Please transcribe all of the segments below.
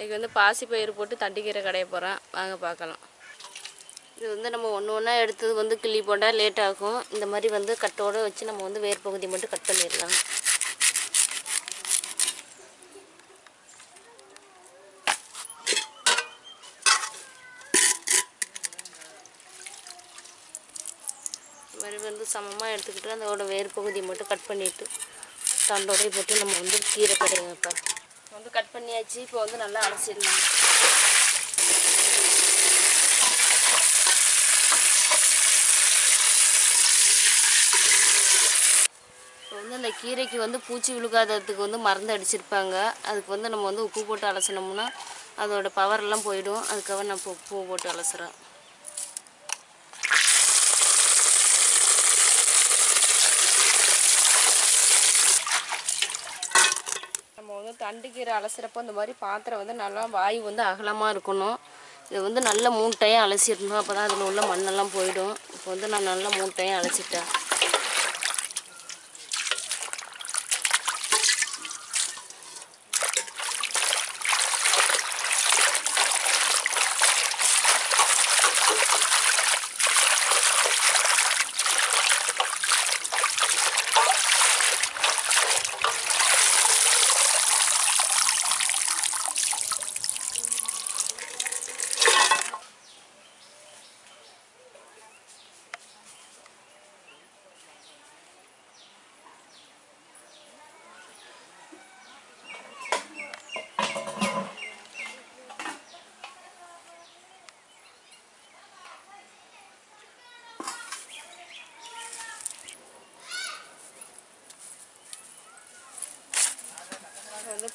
இன்றைக்கி வந்து பாசி பயிர் போட்டு தண்டிக்கீரை கடைய போகிறேன் வாங்க பார்க்கலாம். இது வந்து நம்ம ஒன்று ஒன்றா எடுத்தது வந்து கிள்ளி போட்டால் லேட் ஆகும். இந்த மாதிரி வந்து கட்டோடு வச்சு நம்ம வந்து வேர் பகுதி மட்டும் கட் பண்ணிடலாம். மாதிரி வந்து சமமாக எடுத்துக்கிட்டு அதோட வேர் பகுதி மட்டும் கட் பண்ணிவிட்டு தண்டோடைய போட்டு நம்ம வந்து கீரை கடையை இப்போ வந்து கட் பண்ணியாச்சு. இப்போ வந்து நல்லா அலசிடலாம். இப்போ வந்து அந்த கீரைக்கு வந்து பூச்சி விழுகாததுக்கு வந்து மருந்து அடிச்சிருப்பாங்க. அதுக்கு வந்து நம்ம வந்து உப்பு போட்டு அலசினோம்னா அதோட பவர் எல்லாம் போயிடும். அதுக்காக நான் இப்போ உப்பு போட்டு அலசுறேன். நம்ம வந்து அலசுறப்போ இந்த மாதிரி பாத்திரம் வந்து நல்லா வாய் வந்து அகலமாக இருக்கணும். இதை வந்து நல்ல மூட்டையாக அலசிடணும். அப்போ தான் அதில் உள்ள மண்ணெல்லாம் போயிடும். இப்போ வந்து நான் நல்ல மூட்டையாக அலசிட்டேன்.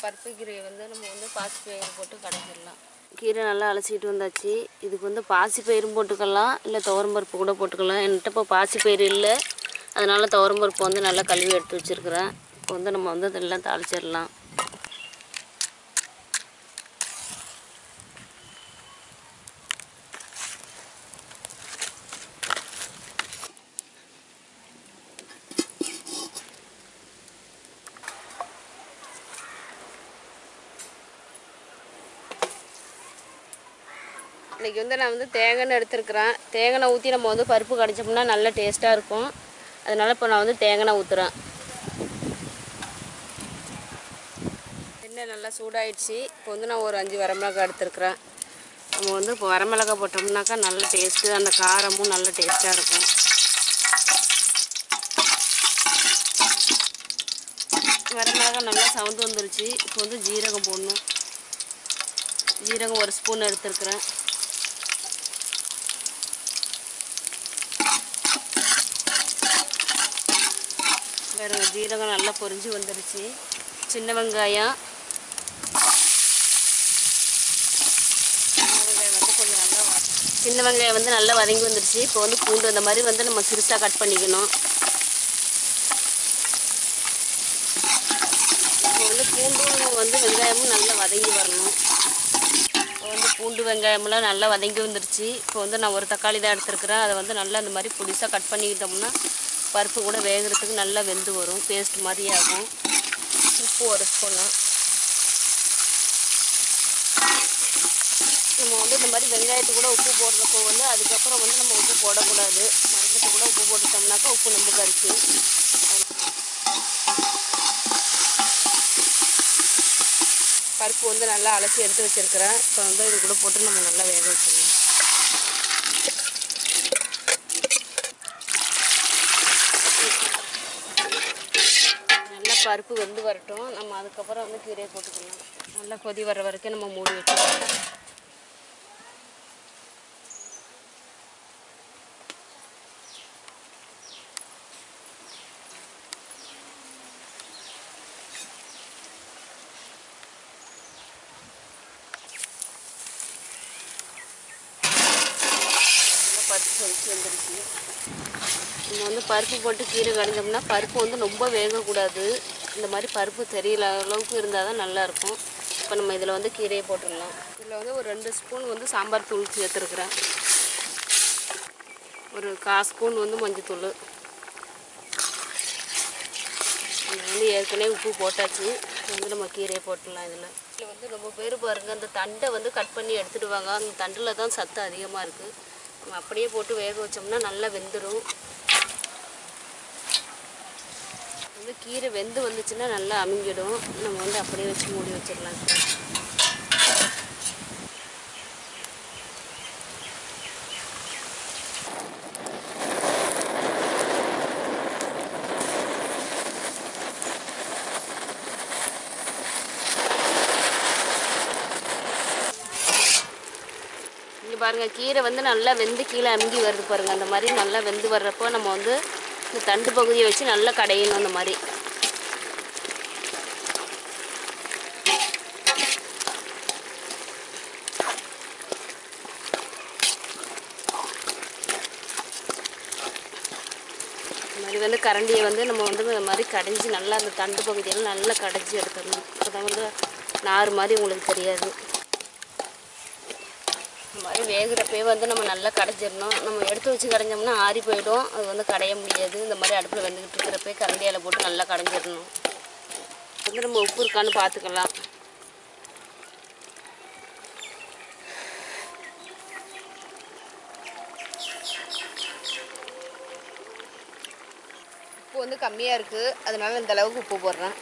பருப்பு கீரையை வந்து நம்ம வந்து பாசி பயிர் போட்டு கடைஞ்சிடலாம். கீரை நல்லா அலசிட்டு வந்தாச்சு. இதுக்கு வந்து பாசி பயிரும் போட்டுக்கலாம். இல்லை துவரம் பருப்பு கூட போட்டுக்கலாம். என்கிட்ட இப்போ பாசி பயிர் இல்லை. அதனால் துவரம் பருப்பு வந்து நல்லா கழுவி எடுத்து வச்சுருக்குறேன். இப்போ வந்து நம்ம வந்து இதெல்லாம் தாளிச்சிடலாம். இன்றைக்கி வந்து நான் வந்து தேங்காய் எடுத்துருக்குறேன். தேங்காய் ஊற்றி நம்ம வந்து பருப்பு கடைச்சோம்னா நல்ல டேஸ்ட்டாக இருக்கும். அதனால் இப்போ நான் வந்து தேங்காய் ஊற்றுறேன் எண்ணெய் நல்லா சூடாயிடுச்சு. இப்போ வந்து நான் ஒரு அஞ்சு வரமிளகாய் எடுத்துருக்குறேன். நம்ம வந்து இப்போ வரமிளகாய் போட்டோம்னாக்கா நல்ல டேஸ்ட்டு அந்த காரமும் நல்ல டேஸ்ட்டாக இருக்கும். வரமிளகாய் நல்லா சவுண்டு வந்துருச்சு. இப்போ வந்து ஜீரகம் போடணும். ஜீரகம் ஒரு ஸ்பூன் எடுத்துருக்குறேன். வேறு ஜீரகம் நல்லா பொரிஞ்சு வந்துருச்சு. சின்ன வெங்காயம். சின்ன வெங்காயம் வந்து கொஞ்சம் நல்லா சின்ன வெங்காயம் வந்து நல்லா வதங்கி வந்துருச்சு. இப்போ வந்து பூண்டு அந்த மாதிரி வந்து நம்ம சிறுசாக கட் பண்ணிக்கணும். இப்போ வந்து பூண்டும் வந்து வெங்காயமும் நல்லா வதங்கி வரணும். இப்போ வந்து பூண்டு வெங்காயமெல்லாம் நல்லா வதங்கி வந்துருச்சு. இப்போ வந்து நான் ஒரு தக்காளி தான் எடுத்துருக்குறேன். அதை வந்து நல்லா அந்த மாதிரி புதுசாக கட் பண்ணிக்கிட்டோம்னா பருப்பு கூட வேகிறதுக்கு நல்லா வெந்து வரும் பேஸ்ட் மாதிரி ஆகும். உப்பு ஒரு ஸ்பூனு நம்ம வந்து இந்த மாதிரி வெங்காயத்துக்கு கூட உப்பு போடுறப்போ வந்து அதுக்கப்புறம் வந்து நம்ம உப்பு போடக்கூடாது. மறந்துட்டு கூட உப்பு போட்டுட்டோம்னாக்கா உப்பு ரொம்ப கறிச்சு பருப்பு வந்து நல்லா அலசி எடுத்து வச்சிருக்கிறேன். இப்போ வந்து இது கூட போட்டு நம்ம நல்லா வேக வச்சிடலாம் நல்லா பருப்பு வெந்து வரட்டும். நம்ம அதுக்கப்புறம் வந்து கீரையை போட்டுக்கலாம். நல்லா கொதி வர வரைக்கும் நம்ம மூடி வச்சுக்கலாம். நல்லா பருப்பு கொதிச்சு வந்துருச்சு. நம்ம வந்து பருப்பு போட்டு கீரை கடைஞ்சோம்னா பருப்பு வந்து ரொம்ப வேகக்கூடாது. இந்த மாதிரி பருப்பு தெரியல அளவுக்கு இருந்தால் தான் நல்லாயிருக்கும். இப்போ நம்ம இதில் வந்து கீரையை போட்டுடலாம். இதில் வந்து ஒரு ரெண்டு ஸ்பூன் வந்து சாம்பார் தூள் சேர்த்துருக்குறேன். ஒரு கால் ஸ்பூன் வந்து மஞ்சத்தூள். இதில் வந்து ஏற்கனவே உப்பு போட்டாச்சு. வந்து நம்ம கீரையை போட்டுடலாம் இதில். இதில் வந்து ரொம்ப பேர் பாருங்கள் அந்த தண்டை வந்து கட் பண்ணி எடுத்துடுவாங்க. அந்த தண்டில் தான் சத்து அதிகமாக இருக்குது நம்ம அப்படியே போட்டு வேக வச்சோம்னா நல்லா வெந்துடும் வந்து கீரை வெந்து வந்துச்சுன்னா நல்லா அமுங்கிடும். நம்ம வந்து அப்படியே வச்சு மூடி வச்சிடலாம். சார் இங்கே பாருங்கள் கீரை வந்து நல்லா வெந்து கீழே அமுங்கி வருது பாருங்கள் அந்த மாதிரி நல்லா வெந்து வர்றப்போ நம்ம வந்து இந்த தண்டு பகுதியை வச்சு நல்லா கடையணும் அந்த மாதிரி. இந்த மாதிரி வந்து கரண்டியை வந்து நம்ம வந்து இந்த மாதிரி கடைஞ்சி நல்லா அந்த தண்டு பகுதியெல்லாம் நல்லா கடைஞ்சி எடுத்துடணும். அப்போ தான் வந்து நார் மாதிரி உங்களுக்கு தெரியாது. வேகிறப்பே வந்து நம்ம நல்லா கடைஞ்சிடணும். நம்ம எடுத்து வச்சு கடைஞ்சோம்னா ஆறி போயிடும். அது வந்து கடைய முடியாது. இந்த மாதிரி அடுப்பில் வந்துக்கிட்டு இருக்கிறப்பே கரண்டியால் போட்டு நல்லா கடைஞ்சிடணும். வந்து நம்ம உப்பு இருக்கான்னு பார்த்துக்கலாம். உப்பு வந்து கம்மியாக இருக்குது அதனால இந்த அளவுக்கு உப்பு போடுறேன்.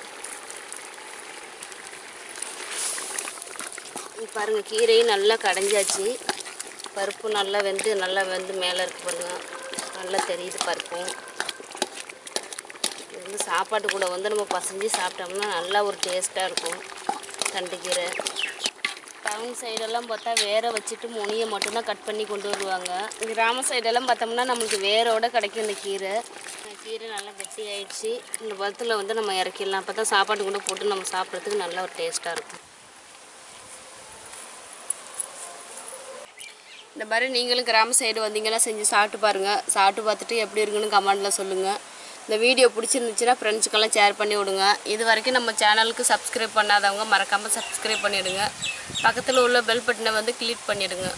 பாருங்கள் பாருங்க கீரையும் நல்லா கடைஞ்சாச்சு. பருப்பு நல்லா வெந்து நல்லா வெந்து மேலே இருக்கு பாருங்கள் நல்லா தெரியுது பருப்பும் இது வந்து சாப்பாட்டு கூட வந்து நம்ம பசஞ்சு சாப்பிட்டோம்னா நல்லா ஒரு டேஸ்ட்டாக இருக்கும். தண்டுக்கீரை. கீரை டவுன் சைடெல்லாம் பார்த்தா வேற வச்சுட்டு முனியை மட்டும்தான் கட் பண்ணி கொண்டு வருவாங்க. கிராம சைடெல்லாம் பார்த்தோம்னா நம்மளுக்கு வேரோட கிடைக்கும் இந்த கீரை. கீரை நல்லா கெட்டி ஆயிடுச்சு இந்த பருத்தில் வந்து நம்ம இறக்கிடலாம். அப்போ தான் சாப்பாட்டு கூட போட்டு நம்ம சாப்பிட்றதுக்கு நல்ல ஒரு டேஸ்ட்டாக இருக்கும். இந்த மாதிரி நீங்களும் கிராம சைடு வந்தீங்கன்னா செஞ்சு சாப்பிட்டு பாருங்கள் சாப்பிட்டு பார்த்துட்டு எப்படி இருக்குன்னு கமெண்டில் சொல்லுங்கள் இந்த வீடியோ பிடிச்சிருந்துச்சுன்னா ஃப்ரெண்ட்ஸுக்கெல்லாம் ஷேர் பண்ணி விடுங்க. இது வரைக்கும் நம்ம சேனலுக்கு சப்ஸ்கிரைப் பண்ணாதவங்க மறக்காமல் சப்ஸ்கிரைப் பண்ணிவிடுங்க பக்கத்தில் உள்ள பெல் பட்டனை வந்து கிளிக் பண்ணிவிடுங்க